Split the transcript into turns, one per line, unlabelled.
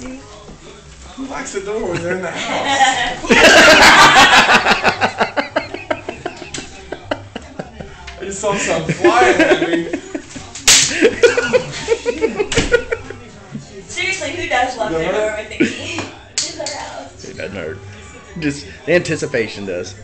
See?
Who locks the door when they're in the house? I just saw something flying at me.
Seriously, who does lock their door with the key? In their house.
It doesn't hurt. Just the anticipation does.